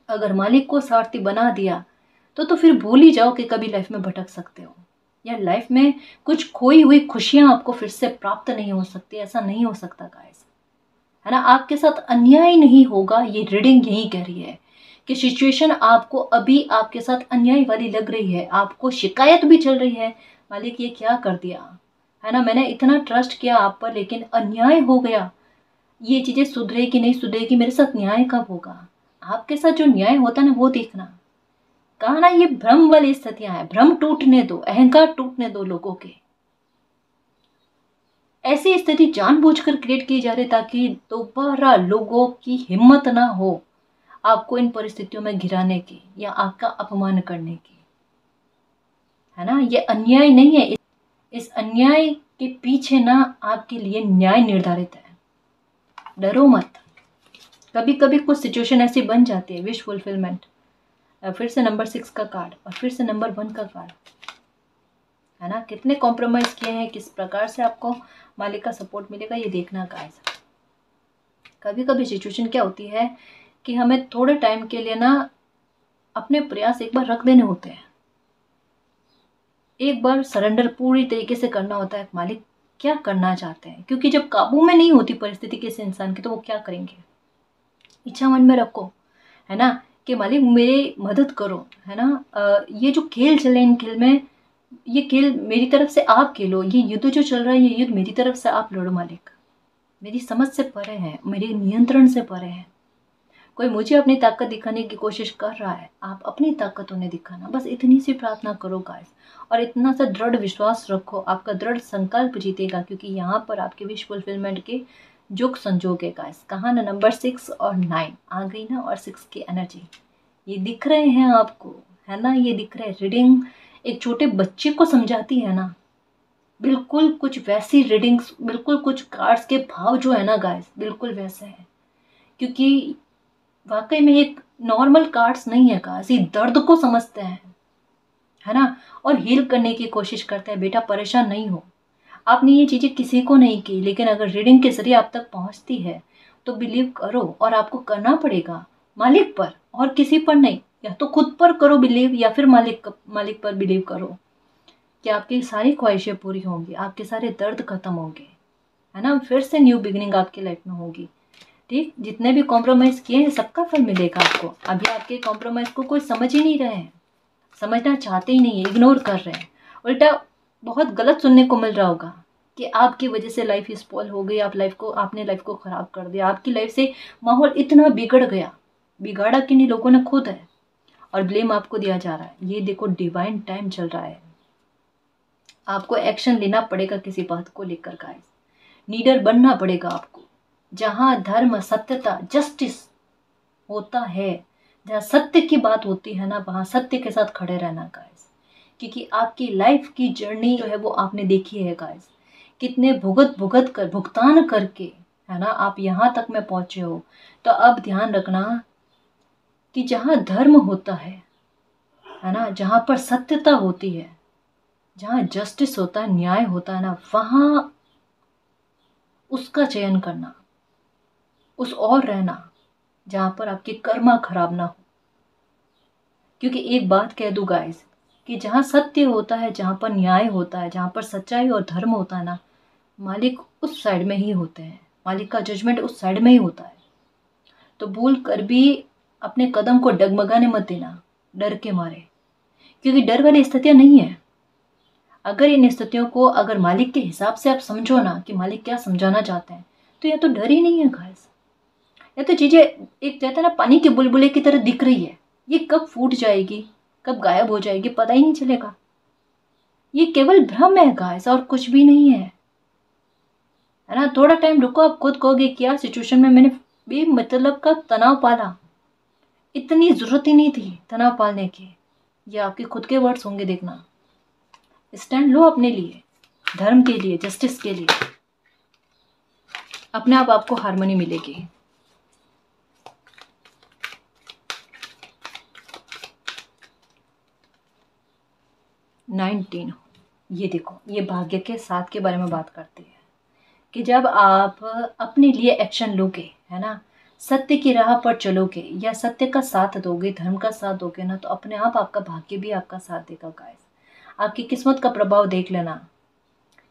S1: अगर मालिक को सारथी बना दिया तो तो फिर भूल ही जाओ कि कभी लाइफ में भटक सकते हो। या लाइफ में कुछ खोई हुई खुशियाँ आपको फिर से प्राप्त नहीं हो सकती, ऐसा नहीं हो सकता गाइस है ना? आपके साथ अन्याय नहीं होगा, ये रीडिंग यही कह रही है कि सिचुएशन आपको अभी आपके साथ अन्याय वाली लग रही है, आपको शिकायत भी चल रही है मालिक, ये क्या कर दिया? है ना, मैंने इतना ट्रस्ट किया आप पर, लेकिन अन्याय हो गया। ये चीज़ें सुधरेगी नहीं सुधरेगी, मेरे साथ न्याय कब होगा? आपके साथ जो न्याय होता ना, वो देखना। कहा ना, ये भ्रम वाली स्थितियाँ हैं। भ्रम टूटने दो, अहंकार टूटने दो लोगों के। ऐसी स्थिति जानबूझकर क्रिएट की जा रही ताकि दोबारा लोगों की हिम्मत ना हो आपको इन परिस्थितियों में घिराने की या आपका अपमान करने की। है ना? ये अन्याय नहीं है। इस अन्याय के पीछे ना आपके लिए न्याय निर्धारित है। डरो मत। कभी कभी कुछ सिचुएशन ऐसी बन जाती है विश फुलफिलमेंट फिर से नंबर सिक्स का कार्ड और फिर से नंबर वन का कार्ड है ना? कितने कॉम्प्रोमाइज़ किए हैं, किस प्रकार से आपको मालिक का सपोर्ट मिलेगा, ये देखना गाइस कभी कभी सिचुएशन क्या होती है कि हमें थोड़े टाइम के लिए ना अपने प्रयास एक बार रख देने होते हैं। एक बार सरेंडर पूरी तरीके से करना होता है, मालिक क्या करना चाहते हैं? क्योंकि जब काबू में नहीं होती परिस्थिति किसी इंसान की तो वो क्या करेंगे? इच्छा मन में रखो, है ना? कि मालिक मेरी मदद करो, है ना? ये जो खेल चले इन खेल में, ये खेल मेरी तरफ़ से आप खेलो, ये युद्ध जो चल रहा है, ये युद्ध मेरी तरफ़ से आप लड़ो, मालिक। मेरी समझ से परे है, मेरे नियंत्रण से परे है। कोई मुझे अपनी ताकत दिखाने की कोशिश कर रहा है। आप अपनी ताकत उन्हें दिखाना। बस इतनी सी प्रार्थना करो गाइस और इतना सा दृढ़ विश्वास रखो। आपका दृढ़ संकल्प जीतेगा, क्योंकि यहाँ पर आपके विश फुलफिलमेंट के जुग संजोग है गाइस कहा ना नंबर सिक्स और नाइन आ गई ना, और सिक्स की एनर्जी ये दिख रहे हैं आपको, है ना? ये दिख रहे रीडिंग एक छोटे बच्चे को समझाती है ना। बिल्कुल कुछ वैसी रीडिंग्स बिल्कुल कुछ कार्ड्स के भाव जो है ना गाइस बिल्कुल वैसे हैं। क्योंकि वाकई में एक नॉर्मल कार्ड्स नहीं है गाइस ये दर्द को समझते हैं। है ना? और हील करने की कोशिश करते हैं। बेटा, परेशान नहीं हो। आपने ये चीज़ें किसी को नहीं की, लेकिन अगर रीडिंग के ज़रिए आप तक पहुँचती है तो बिलीव करो और आपको करना पड़ेगा। मालिक पर, और किसी पर नहीं। या तो खुद पर करो बिलीव या फिर मालिक मालिक पर बिलीव करो कि आपकी सारी ख्वाहिशें पूरी होंगी, आपके सारे दर्द खत्म होंगे। है ना? फिर से न्यू बिगनिंग आपकी लाइफ में होगी। ठीक जितने भी कॉम्प्रोमाइज़ किए हैं, सबका फल मिलेगा आपको। अभी आपके कॉम्प्रोमाइज़ को कोई समझ ही नहीं रहे हैं। समझना चाहते ही नहीं है इग्नोर कर रहे हैं। उल्टा बहुत गलत सुनने को मिल रहा होगा कि आपकी वजह से लाइफ स्पॉल हो गई, आप लाइफ को, आपने लाइफ को ख़राब कर दिया। आपकी लाइफ से माहौल इतना बिगड़ गया। बिगाड़ा किन्हीं लोगों ने खुद है। और ब्लेम आपको दिया जा रहा है। ये देखो डिवाइन टाइम चल रहा है। आपको एक्शन लेना पड़ेगा किसी बात को लेकर गाइस नीडर बनना पड़ेगा आपको। जहाँ धर्म, सत्यता जस्टिस होता है, जहाँ सत्य की बात होती है ना, वहाँ सत्य के साथ खड़े रहना गाइस क्योंकि आपकी लाइफ की जर्नी जो है वो आपने देखी है गाइस कितने भुगत भुगत कर, भुगतान करके, है ना, आप यहाँ तक में पहुँचे हो. तो अब ध्यान रखना कि जहाँ धर्म होता है है ना, जहाँ पर सत्यता होती है, जहाँ जस्टिस होता है, न्याय होता है ना, वहाँ उसका चयन करना. उस और रहना जहाँ पर आपकी कर्मा खराब ना हो। क्योंकि एक बात कह दूँ गाइस कि जहाँ सत्य होता है, जहाँ पर न्याय होता है, जहाँ पर सच्चाई और धर्म होता है ना, मालिक उस साइड में ही होते हैं। मालिक का जजमेंट उस साइड में ही होता है। तो भूल कर भी अपने कदम को डगमगाने मत देना, डर के मारे। क्योंकि डर वाली स्थितियाँ नहीं है। अगर इन स्थितियों को अगर मालिक के हिसाब से आप समझो ना कि मालिक क्या समझाना चाहते हैं तो यह तो डर ही नहीं है घास या तो चीज़ें एक कहते हैं ना, पानी के बुलबुले की तरह दिख रही है। ये कब फूट जाएगी? कब गायब हो जाएगी? पता ही नहीं चलेगा। ये केवल भ्रम है गाइस और कुछ भी नहीं है। है ना? थोड़ा टाइम रुको, आप खुद कहोगे क्या सिचुएशन में मैंने बे मतलब का तनाव पाला। इतनी ज़रूरत ही नहीं थी तनाव पालने की। ये आपके खुद के वर्ड्स होंगे देखना। स्टैंड लो अपने लिए, धर्म के लिए जस्टिस के लिए। अपने आप आपको हारमोनी मिलेगी। नाइनटीन ये देखो, ये भाग्य के साथ के बारे में बात करती है कि जब आप अपने लिए एक्शन लोगे, है ना? सत्य की राह पर चलोगे या सत्य का साथ दोगे, धर्म का साथ दोगे ना तो अपने आप आपका भाग्य भी आपका साथ देगा गाइस आपकी किस्मत का प्रभाव देख लेना।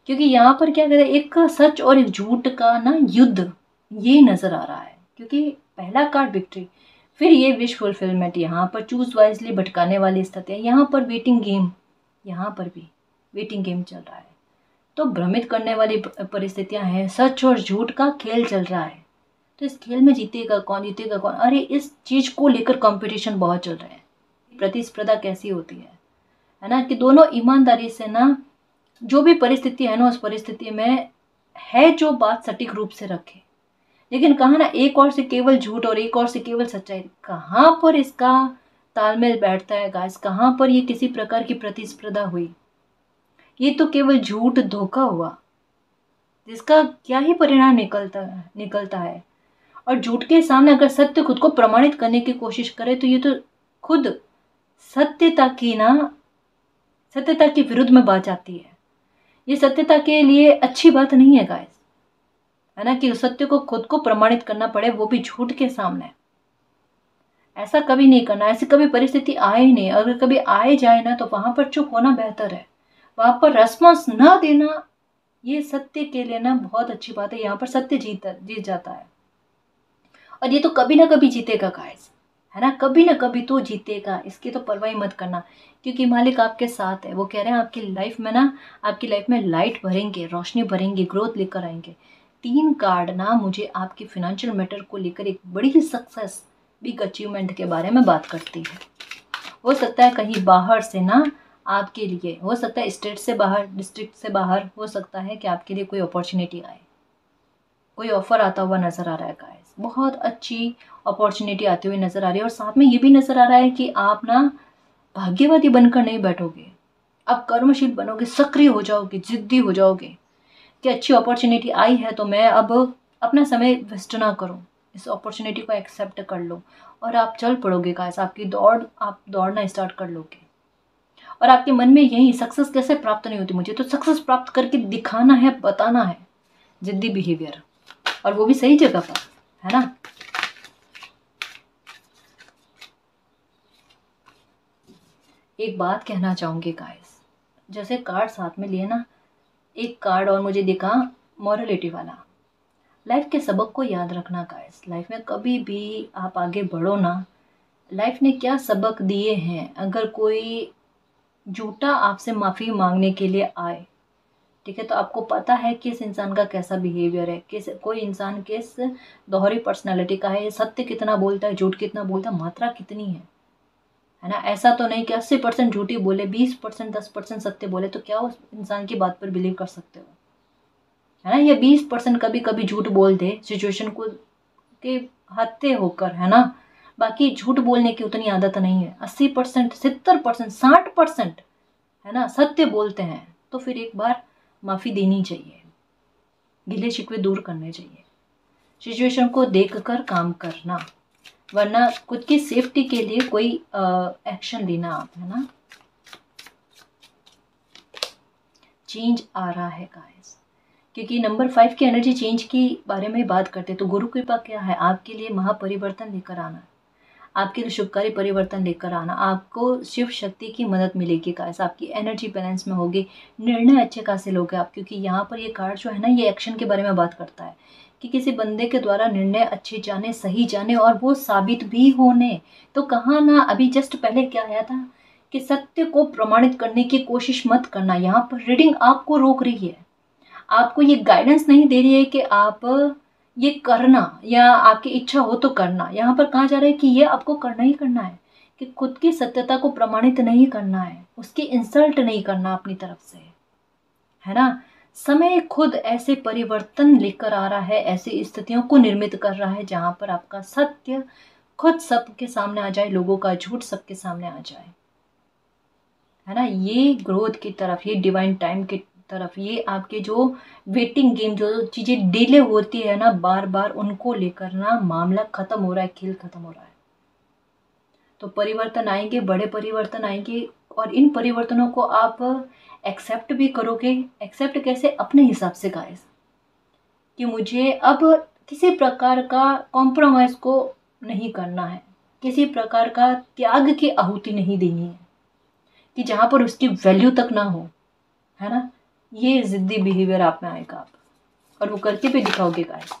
S1: क्योंकि यहाँ पर क्या कहते हैं, एक सच और एक झूठ का ना युद्ध, ये नज़र आ रहा है। क्योंकि पहला कार्ड विक्ट्री फिर ये विश फुलफिलमेंट यहाँ पर चूज़ वाइजली भटकाने वाली स्थिति है। यहाँ पर वेटिंग गेम यहाँ पर भी वेटिंग गेम चल रहा है। तो भ्रमित करने वाली परिस्थितियाँ हैं। सच और झूठ का खेल चल रहा है। तो इस खेल में जीतेगा कौन? जीतेगा कौन? अरे, इस चीज़ को लेकर कंपटीशन बहुत चल रहा है। प्रतिस्पर्धा कैसी होती है? है ना कि दोनों ईमानदारी से ना, जो भी परिस्थिति है ना, उस परिस्थिति में है जो बात सटीक रूप से रखे। लेकिन कहा ना, एक और से केवल झूठ और एक और से केवल सच्चाई। कहाँ पर इसका तालमेल बैठता है, गाइस, कहाँ पर ये किसी प्रकार की प्रतिस्पर्धा हुई? ये तो केवल झूठ धोखा हुआ, जिसका क्या ही परिणाम निकलता निकलता है? और झूठ के सामने अगर सत्य खुद को प्रमाणित करने की कोशिश करे तो ये तो खुद सत्यता की ना, सत्यता के विरुद्ध में बात जाती है। ये सत्यता के लिए अच्छी बात नहीं है, गाइस। है ना कि सत्य को खुद को प्रमाणित करना पड़े, वो भी झूठ के सामने। ऐसा कभी नहीं करना, ऐसी कभी परिस्थिति आए ही नहीं। अगर कभी आए जाए ना तो वहाँ पर चुप होना बेहतर है। वहाँ पर रेस्पॉन्स न देना, ये सत्य के लिए ना बहुत अच्छी बात है। यहाँ पर सत्य जीत जीत जाता है। और ये तो कभी ना कभी जीतेगा गाइस है ना? कभी ना कभी तो जीतेगा। इसकी तो परवाही मत करना। क्योंकि मालिक आपके साथ है। वो कह रहे हैं, आपकी लाइफ में ना, आपकी लाइफ में लाइट भरेंगे, रोशनी भरेंगे ग्रोथ लेकर आएँगे। तीन कार्ड ना मुझे आपकी फिनेंशियल मैटर को लेकर एक बड़ी सक्सेस बिग अचीवमेंट के बारे में बात करती है। हो सकता है कहीं बाहर से ना आपके लिए, हो सकता है स्टेट से बाहर डिस्ट्रिक्ट से बाहर, हो सकता है कि आपके लिए कोई अपॉर्चुनिटी आए। कोई ऑफ़र आता हुआ नज़र आ रहा है गाइस बहुत अच्छी अपॉर्चुनिटी आती हुई नज़र आ रही है और साथ में ये भी नज़र आ रहा है कि आप ना भाग्यवादी बनकर नहीं बैठोगे। आप कर्मशील बनोगे, सक्रिय हो जाओगे, जिद्दी हो जाओगे। कि अच्छी अपॉर्चुनिटी आई है तो मैं अब अपना समय वेस्ट ना करूँ। इस अपॉर्चुनिटी को एक्सेप्ट कर लो। और आप चल पड़ोगे गाइस आपकी दौड़, आप दौड़ना स्टार्ट कर लोगे। और आपके मन में यही सक्सेस कैसे प्राप्त नहीं होती मुझे तो सक्सेस प्राप्त करके दिखाना है, बताना है। जिद्दी बिहेवियर और वो भी सही जगह पर, है ना? एक बात कहना चाहूँगी गाइस जैसे कार्ड साथ में लिए ना, एक कार्ड और मुझे दिखा मॉरलिटी वाला। लाइफ के सबक को याद रखना गाइस लाइफ में कभी भी आप आगे बढ़ो ना लाइफ ने क्या सबक दिए हैं? अगर कोई झूठा आपसे माफ़ी मांगने के लिए आए, ठीक है तो आपको पता है किस इंसान का कैसा बिहेवियर है, किस, कोई इंसान किस दोहरी पर्सनालिटी का है सत्य कितना बोलता है, झूठ कितना बोलता है, मात्रा कितनी है? है ना? ऐसा तो नहीं कि अस्सी परसेंट झूठी बोले, बीस परसेंट दस परसेंट सत्य बोले तो क्या उस इंसान की बात पर बिलीव कर सकते हो? है ना? या बीस परसेंट कभी कभी झूठ बोल दे सिचुएशन को, के हत्ते होकर, है ना? बाकी झूठ बोलने की उतनी आदत नहीं है। अस्सी परसेंट, सत्तर परसेंट, साठ परसेंट, है ना? सत्य बोलते हैं तो फिर एक बार माफ़ी देनी चाहिए। गिले शिकवे दूर करने चाहिए। सिचुएशन को देख कर काम करना, वरना खुद की सेफ्टी के लिए कोई एक्शन लेना आप, है ना? चेंज आ रहा है गाइस क्योंकि नंबर फाइव की एनर्जी चेंज की बारे में बात करते हैं तो गुरु कृपा क्या है? आपके लिए महापरिवर्तन लेकर आना। आपके लिए शुभकारी परिवर्तन लेकर आना। आपको शिव शक्ति की मदद मिलेगी गाइस आपकी एनर्जी बैलेंस में होगी। निर्णय अच्छे खासे लोगे आप, क्योंकि यहाँ पर ये कार्ड जो है ना, ये एक्शन के बारे में बात करता है कि किसी बंदे के द्वारा निर्णय अच्छे जाने, सही जाने और वो साबित भी होने। तो कहाँ ना, अभी जस्ट पहले क्या आया था कि सत्य को प्रमाणित करने की कोशिश मत करना। यहाँ पर रीडिंग आपको रोक रही है। आपको ये गाइडेंस नहीं दे रही है कि आप ये करना या आपकी इच्छा हो तो करना। यहाँ पर कहा जा रहा है कि ये आपको करना ही करना है, कि खुद की सत्यता को प्रमाणित नहीं करना है, उसकी इंसल्ट नहीं करना अपनी तरफ़ से। है ना? समय खुद ऐसे परिवर्तन लेकर आ रहा है, ऐसी स्थितियों को निर्मित कर रहा है जहाँ पर आपका सत्य खुद सबके सामने आ जाए, लोगों का झूठ सबके सामने आ जाए। है ना? ये ग्रोथ की तरफ़, ये डिवाइन टाइम की तरफ़। ये आपके जो वेटिंग गेम जो चीज़ें डिले होती है ना बार बार उनको लेकर ना मामला ख़त्म हो रहा है, खेल ख़त्म हो रहा है। तो परिवर्तन आएँगे, बड़े परिवर्तन आएँगे, और इन परिवर्तनों को आप एक्सेप्ट भी करोगे। एक्सेप्ट कैसे? अपने हिसाब से गाइस कि मुझे अब किसी प्रकार का कॉम्प्रोमाइज़ को नहीं करना है। किसी प्रकार का त्याग की आहुति नहीं देनी है, कि जहाँ पर उसकी वैल्यू तक ना हो, है ना? ये ज़िद्दी बिहेवियर आप में आएगा आप और वो करके भी दिखाओगे गाइस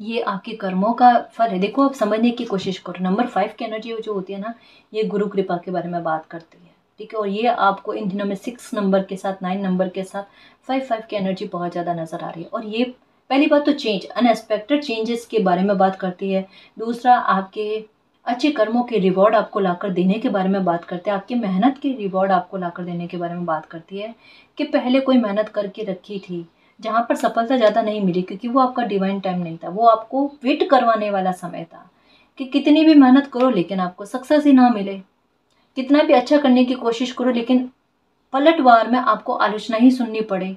S1: ये आपके कर्मों का फल है। देखो, आप समझने की कोशिश करो। नंबर फाइव की एनर्जी जो होती है ना, ये गुरु कृपा के बारे में बात करती है। ठीक है? और ये आपको इन दिनों में सिक्स नंबर के साथ नाइन नंबर के साथ फाइव फाइव की एनर्जी बहुत ज़्यादा नज़र आ रही है। और ये पहली बात तो चेंज अनएक्सपेक्टेड चेंजेस के बारे में बात करती है। दूसरा, आपके अच्छे कर्मों के रिवॉर्ड आपको लाकर देने के बारे में बात करते हैं। आपकी मेहनत के रिवॉर्ड आपको लाकर देने के बारे में बात करती है कि पहले कोई मेहनत करके रखी थी, जहाँ पर सफलता ज़्यादा नहीं मिली क्योंकि वो आपका डिवाइन टाइम नहीं था। वो आपको वेट करवाने वाला समय था कि कितनी भी मेहनत करो लेकिन आपको सक्सेस ही ना मिले। कितना भी अच्छा करने की कोशिश करो लेकिन पलटवार में आपको आलोचना ही सुननी पड़े।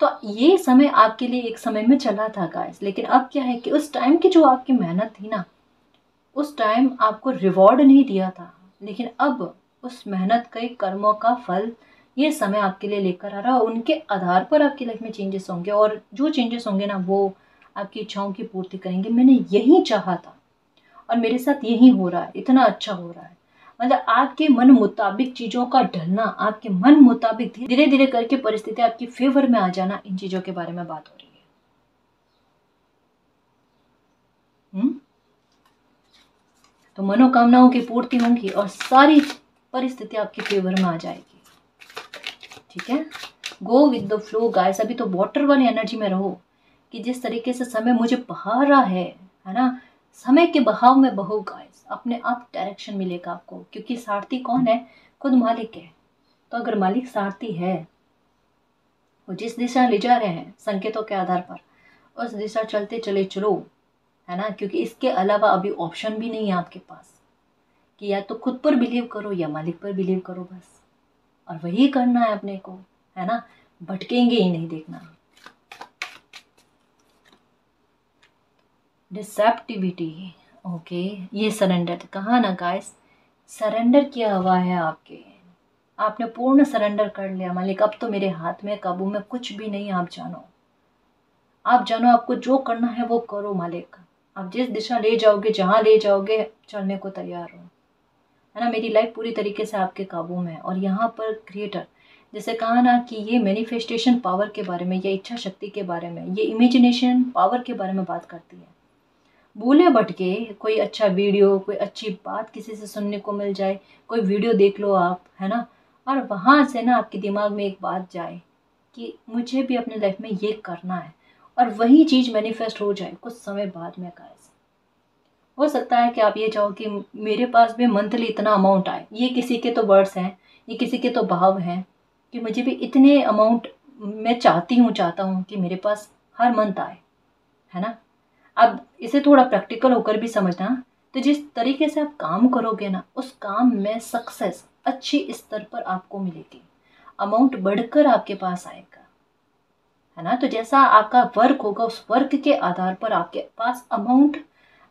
S1: तो ये समय आपके लिए एक समय में चला था गाइस लेकिन अब क्या है कि उस टाइम की जो आपकी मेहनत थी ना उस टाइम आपको रिवॉर्ड नहीं दिया था, लेकिन अब उस मेहनत के कर्मों का फल ये समय आपके लिए लेकर आ रहा है उनके आधार पर आपकी लाइफ में चेंजेस होंगे और जो चेंजेस होंगे ना, वो आपकी इच्छाओं की पूर्ति करेंगे। मैंने यही चाहा था और मेरे साथ यही हो रहा है, इतना अच्छा हो रहा है। मतलब आपके मन मुताबिक चीज़ों का ढलना, आपके मन मुताबिक धीरे धीरे करके परिस्थिति आपकी फेवर में आ जाना, इन चीज़ों के बारे में बात हो रही है। हुँ? तो मनोकामनाओं की पूर्ति होंगी और सारी परिस्थिति आपके फेवर में आ जाएगी। ठीक है? Go with the flow guys अभी तो वाटर वाली एनर्जी में रहो कि जिस तरीके से समय मुझे बहा रहा है है ना? समय के बहाव में बहो गाइस अपने आप डायरेक्शन मिलेगा आपको, क्योंकि सारथी कौन है? खुद मालिक है। तो अगर मालिक सारथी है, वो जिस दिशा ले जा रहे हैं, संकेतों के आधार पर, उस दिशा चलते चले चलो। है ना? क्योंकि इसके अलावा अभी ऑप्शन भी नहीं है आपके पास कि या तो खुद पर बिलीव करो या मालिक पर बिलीव करो बस। और वही करना है अपने को, है ना? भटकेंगे ही नहीं देखना। डिसेप्टिविटी ओके ये सरेंडर कहा ना गाइस सरेंडर किया हुआ है आपके। आपने पूर्ण सरेंडर कर लिया, मालिक। अब तो मेरे हाथ में, काबू में कुछ भी नहीं, आप जानो। आप जानो, आपको जो करना है वो करो, मालिक। आप जिस दिशा ले जाओगे, जहाँ ले जाओगे, चलने को तैयार हो। है ना? मेरी लाइफ पूरी तरीके से आपके काबू में है। और यहाँ पर क्रिएटर जैसे कहा ना कि ये मैनिफेस्टेशन पावर के बारे में, या इच्छा शक्ति के बारे में, ये इमेजिनेशन पावर के बारे में बात करती है। भूले भटके कोई अच्छा वीडियो कोई अच्छी बात किसी से सुनने को मिल जाए, कोई वीडियो देख लो आप, है ना? और वहाँ से ना आपके दिमाग में एक बात जाए कि मुझे भी अपने लाइफ में ये करना है। और वही चीज़ मैनिफेस्ट हो जाए, कुछ समय बाद में का हो सकता है कि आप ये चाहो कि मेरे पास भी मंथली इतना अमाउंट आए। ये किसी के तो वर्ड्स हैं, ये किसी के तो भाव हैं, कि मुझे भी इतने अमाउंट मैं चाहती हूँ, चाहता हूँ कि मेरे पास हर मंथ आए, है ना? अब इसे थोड़ा प्रैक्टिकल होकर भी समझना तो जिस तरीके से आप काम करोगे ना, उस काम में सक्सेस अच्छी स्तर पर आपको मिलेगी। अमाउंट बढ़कर आपके पास आएगा। है ना? तो जैसा आपका वर्क होगा, उस वर्क के आधार पर आपके पास अमाउंट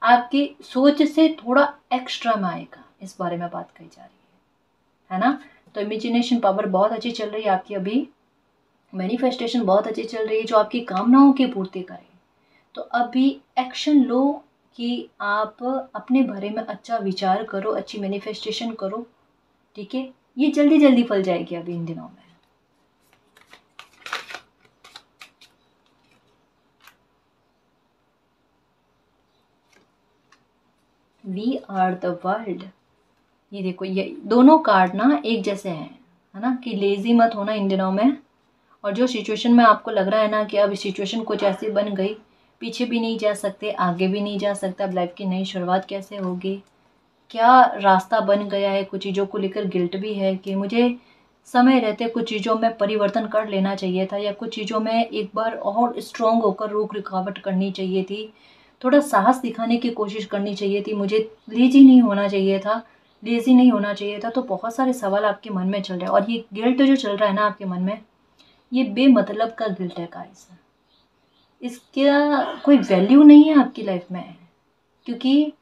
S1: आपकी सोच से थोड़ा एक्स्ट्रा में आएगा। इस बारे में बात कही जा रही है। है ना? तो इमेजिनेशन पावर बहुत अच्छी चल रही है आपकी अभी। मैनिफेस्टेशन बहुत अच्छी चल रही है, जो आपकी कामनाओं की पूर्ति करे। तो अभी एक्शन लो कि आप अपने बारे में अच्छा विचार करो, अच्छी मैनिफेस्टेशन करो। ठीक है? ये जल्दी जल्दी फल जाएगी अभी इन दिनों में। वी आर द वर्ल्ड ये देखो, ये दोनों कार्ड ना एक जैसे हैं, है ना? कि लेज़ी मत होना इन दिनों में। और जो सिचुएशन में आपको लग रहा है ना कि अब सिचुएशन कुछ ऐसी बन गई, पीछे भी नहीं जा सकते, आगे भी नहीं जा सकते, अब लाइफ की नई शुरुआत कैसे होगी? क्या रास्ता बन गया है कुछ चीज़ों को लेकर गिल्ट भी है कि मुझे समय रहते कुछ चीज़ों में परिवर्तन कर लेना चाहिए था या कुछ चीज़ों में एक बार और स्ट्रॉन्ग होकर रोक रुकावट करनी चाहिए थी? थोड़ा साहस दिखाने की कोशिश करनी चाहिए थी। मुझे लेजी नहीं होना चाहिए था। लेजी नहीं होना चाहिए था। तो बहुत सारे सवाल आपके मन में चल रहे हैं। और ये गिल्ट जो चल रहा है ना आपके मन में, ये बेमतलब का गिल्ट है गाइस इसका कोई वैल्यू नहीं है आपकी लाइफ में। क्योंकि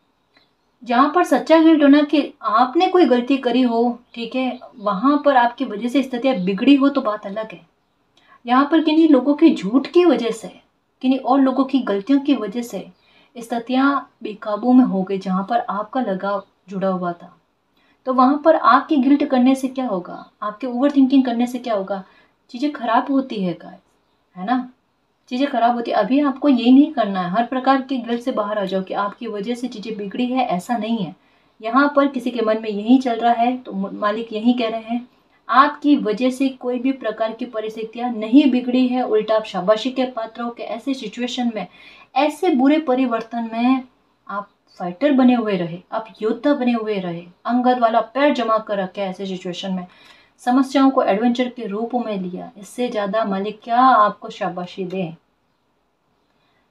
S1: जहाँ पर सच्चा गिल्ट हो ना कि आपने कोई गलती करी हो, ठीक है, वहाँ पर आपकी वजह से स्थितियाँ बिगड़ी हो तो बात अलग है। यहाँ पर किन्हीं लोगों के झूठ की वजह से, किन्हीं और लोगों की गलतियों की वजह से स्थितियाँ बेकाबू में हो गई जहाँ पर आपका लगाव जुड़ा हुआ था। तो वहाँ पर आपकी गिल्ट करने से क्या होगा? आपके ओवर थिंकिंग करने से क्या होगा? चीज़ें खराब होती है गाय है ना? चीज़ें खराब होती है। अभी आपको ये नहीं करना है। हर प्रकार के गिल्ट से बाहर आ जाओ कि आपकी वजह से चीज़ें बिगड़ी है, ऐसा नहीं है। यहाँ पर किसी के मन में यही चल रहा है तो मालिक यही कह रहे हैं, आपकी वजह से कोई भी प्रकार की परिस्थितियाँ नहीं बिगड़ी है, उल्टा आप शाबाशी के पात्र के ऐसे सिचुएशन में ऐसे बुरे परिवर्तन में आप फाइटर बने हुए रहे, आप योद्धा बने हुए रहे, अंगद वाला पैर जमा कर रखे ऐसे सिचुएशन में। समस्याओं को एडवेंचर के रूप में लिया, इससे ज़्यादा मालिक क्या आपको शाबाशी दे?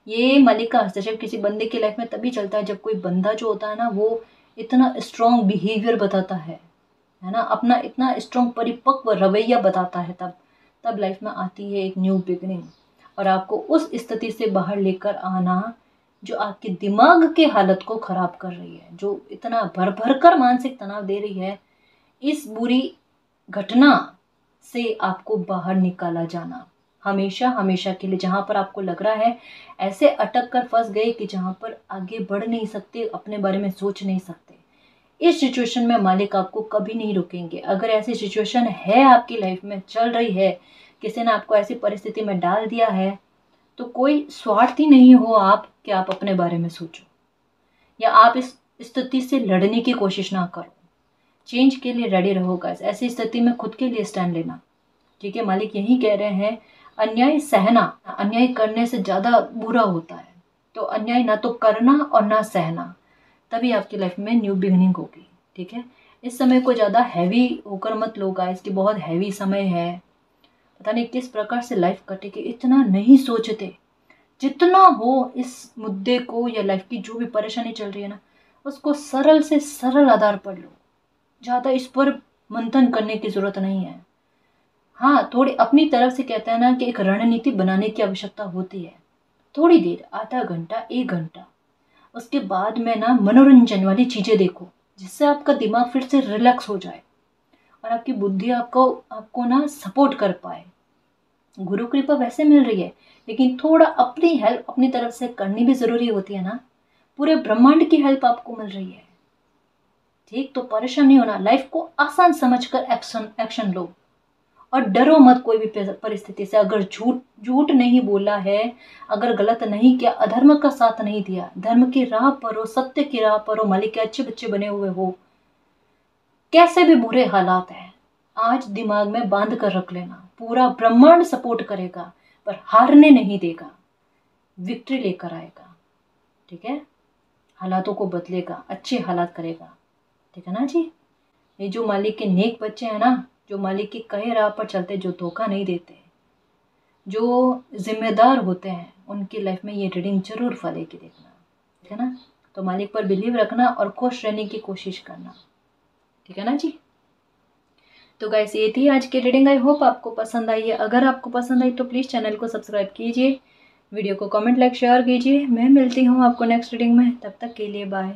S1: ये मालिक का हस्तक्षेप किसी बंदे की लाइफ में तभी चलता है जब कोई बंदा जो होता है ना, वो इतना स्ट्रॉन्ग बिहेवियर बताता है है ना? अपना इतना स्ट्रॉन्ग परिपक्व रवैया बताता है, तब तब लाइफ में आती है एक न्यू बिगनिंग और आपको उस स्थिति से बाहर लेकर आना जो आपके दिमाग के हालत को ख़राब कर रही है, जो इतना भर भर कर मानसिक तनाव दे रही है, इस बुरी घटना से आपको बाहर निकाला जाना। हमेशा हमेशा के लिए जहाँ पर आपको लग रहा है, ऐसे अटक कर फंस गए कि जहाँ पर आगे बढ़ नहीं सकते, अपने बारे में सोच नहीं सकते। इस सिचुएशन में मालिक आपको कभी नहीं रुकेंगे। अगर ऐसी सिचुएशन है आपकी लाइफ में, चल रही है किसी ने आपको ऐसी परिस्थिति में डाल दिया है तो कोई स्वार्थी नहीं हो आप कि आप अपने बारे में सोचो। या आप इस स्थिति से लड़ने की कोशिश ना करो। चेंज के लिए रेडी रहो गाइस ऐसी स्थिति में खुद के लिए स्टैंड लेना। ठीक है, मालिक यही कह रहे हैं, अन्याय सहना, अन्याय करने से ज़्यादा बुरा होता है। तो अन्याय ना तो करना और ना सहना। तभी आपकी लाइफ में न्यू बिगनिंग होगी। ठीक है, इस समय को ज़्यादा हैवी होकर मत लो गाइस कि बहुत हैवी समय है। पता नहीं किस प्रकार से लाइफ कटेगी इतना नहीं सोचते। जितना हो इस मुद्दे को या लाइफ की जो भी परेशानी चल रही है ना, उसको सरल से सरल आधार पर लो। ज़्यादा इस पर मंथन करने की ज़रूरत नहीं है। हाँ थोड़ी अपनी तरफ़ से कहते हैं ना कि एक रणनीति बनाने की आवश्यकता होती है। थोड़ी देर, आधा घंटा, एक घंटा। उसके बाद में ना मनोरंजन वाली चीज़ें देखो, जिससे आपका दिमाग फिर से रिलैक्स हो जाए। और आपकी बुद्धि आपको आपको ना सपोर्ट कर पाए। गुरु कृपा वैसे मिल रही है, लेकिन थोड़ा अपनी हेल्प अपनी तरफ़ से करनी भी ज़रूरी होती है ना। पूरे ब्रह्मांड की हेल्प आपको मिल रही है। ठीक तो परेशान नहीं होना। लाइफ को आसान समझकर एक्शन एक्शन लो। और डरो मत कोई भी परिस्थिति से। अगर झूठ झूठ नहीं बोला है, अगर गलत नहीं किया, अधर्म का साथ नहीं दिया, धर्म की राह पर हो, सत्य की राह पर हो, मालिक के अच्छे बच्चे बने हुए हो कैसे भी बुरे हालात हैं, आज दिमाग में बाँध कर रख लेना। पूरा ब्रह्मांड सपोर्ट करेगा, पर हारने नहीं देगा। विक्ट्री लेकर आएगा, ठीक है? हालातों को बदलेगा, अच्छे हालात करेगा। ठीक है ना जी? ये जो मालिक के नेक बच्चे हैं ना, जो मालिक की कहे राह पर चलते, जो धोखा नहीं देते, जो जिम्मेदार होते हैं, उनकी लाइफ में ये रीडिंग ज़रूर फलेगी देखना। ठीक है ना? तो मालिक पर बिलीव रखना और खुश रहने की कोशिश करना। ठीक है ना जी? तो गाइस ये थी आज की रीडिंग आई होप आपको पसंद आई है। अगर आपको पसंद आई तो प्लीज़ चैनल को सब्सक्राइब कीजिए। वीडियो को कमेंट लाइक शेयर कीजिए। मैं मिलती हूँ आपको नेक्स्ट रीडिंग में। तब तक के लिए बाय